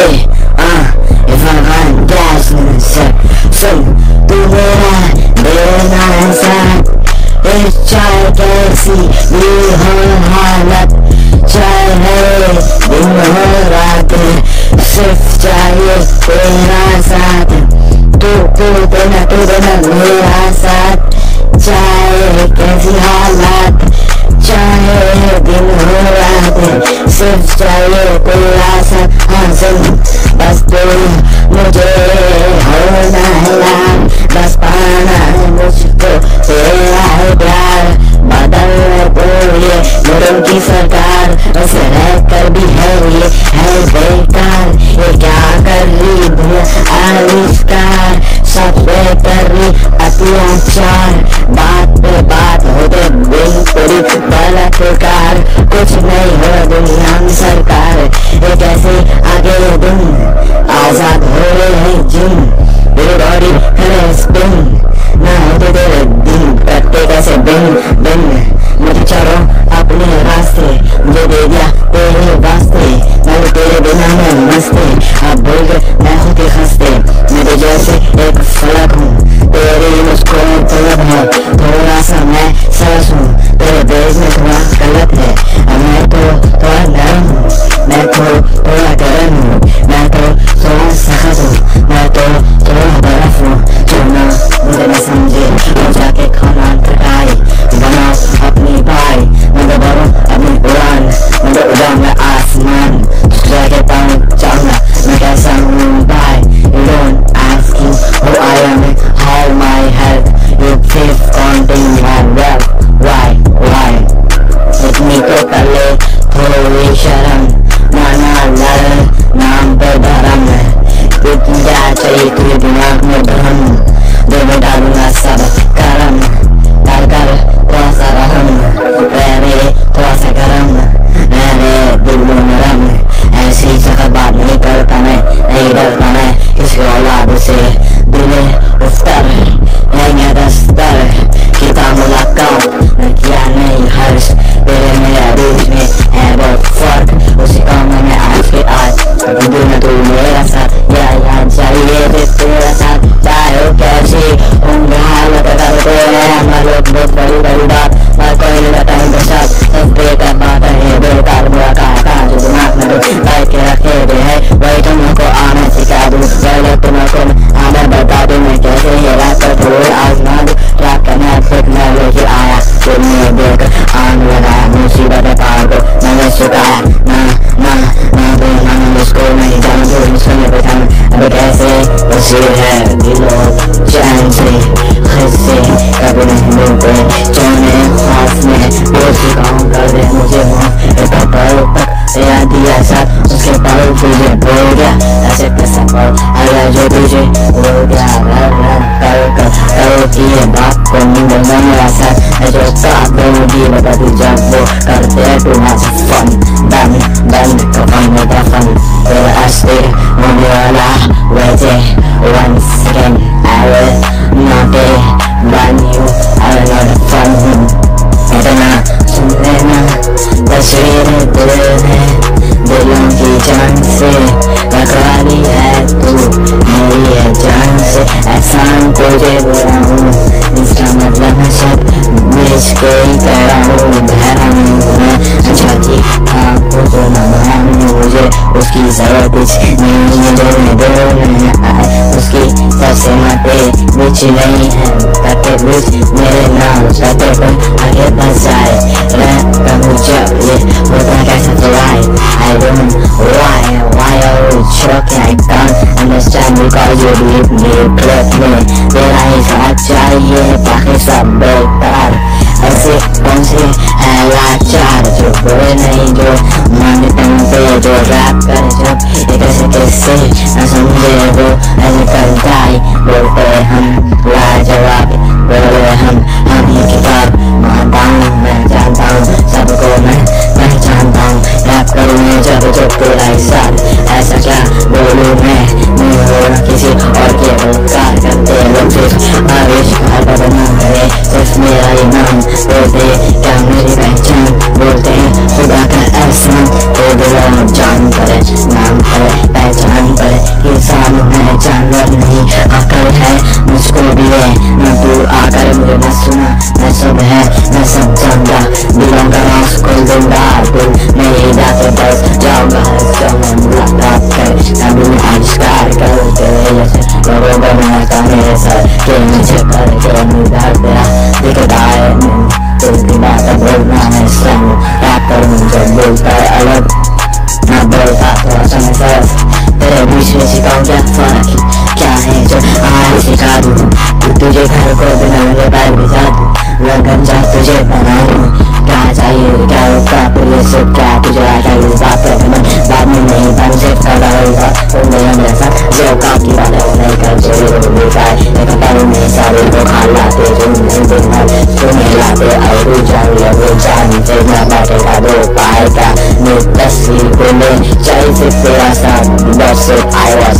Hey, uh, if I got gas in the set, so तू मेरा देना है साथ इस चाय कैसी भी हो हालत चाय है दिन हो रात सिर्फ़ चाहिए तेरा साथ तू तू देना तू देना मेरा साथ चाहे कैसी हालत सिर्फ़ चाहिए तेरा साथ हाँ सुन बस तू मुझे होना है यार बस पाना है मुझको तेरा है प्यार बदल ये मुरम की सरकार बस रहकर भी है ये है बेकार ये क्या कर रही दुनिया आविष्कार सब पे कर रही अत्याचार बात पे बात होते पूरी गलत कार Boom. नहीं डरता मैं किसी औलाद से। बैठा कैसे उसी है दिलो चैन से खुद से कभी नहीं मिलते। जाने खास में दोस्ती काम कर दे मुझे वहाँ एक पल तक तेरा दिया साथ उसके पल तुझे बोल गया, ऐसे कैसा पल आया जो तुझे बोल गया। कर कर करो कि बात को बोलना मेरा साथ है जो साथ दोगी बता तू जब वो करते हैं तू मच फन बंद बंद कफन में दफन तेरा असली होने वाला वैसे one second I will not be burn you I will not fun. इतना सुन लेना तस्वीर दिल है दिलों की जान से रखवाली है तू मेरी है जान से एहसान तुझे मुझे उसकी ज़रूरत नहीं मुझे दिल नहीं उसकी सबसे मते बिच नहीं है करते बिच मेरे नाम करते कोई आगे बस जाए। मैं कहूँ, जब ये होता कैसे right I don't why why are you choking I can't understand, because you leave me clip me तेरा ही साथ चाहिए, बाकी सब वो ऐसे बोलते हम लाजवाब बोले हम हम ये किताब। मानता हूँ मैं जानता हूँ, सबको मैं पहचानता हूँ। रैप करूँ मैं जब जब तेरा ही साथ, ऐसा क्या बोलूँ मैं? नहीं हो किसी और के उपकार करते लोग सिर्फ़ आविष्कार बदलना करे। सिर्फ़ मेरा ही नाम बोलते है मेरा सुना मैं सब है मैं सब जाऊँगा बिलोंग करा खोल दूँगा कुल मेरी बातें बस जाऊँगा रात कर अभी मैं आविष्कार करते लोगों को बनाता मेरे सर के नीचे कर के मुदार तेरा दिखता है दिल की बात बोलना है संग रात कर मुझे बोलता है अलग ना बोलता थोड़ा समय सर तेरे बीच में सिखाऊं क्या फ़र्क क्या है जो आज सिखा दूँ तुझे घर को बनाने पर दूँ लगन जा तुझे बनाऊँ। क्या चाहिए, क्या होगा? पूरे सुख, क्या तुझे आता है बात है मन। बाद में नहीं बन से कला होगा। तुम मेरा मेरा साथ जो का की बात है नहीं कर जो बेकार एक पल में सारे को खा लाते जो नहीं देखना तुम्हें लाते और जान ले वो जान फिर ना बैठेगा दो पाएगा मैं तस्वीर बोले चाहिए तेरा साथ बस आया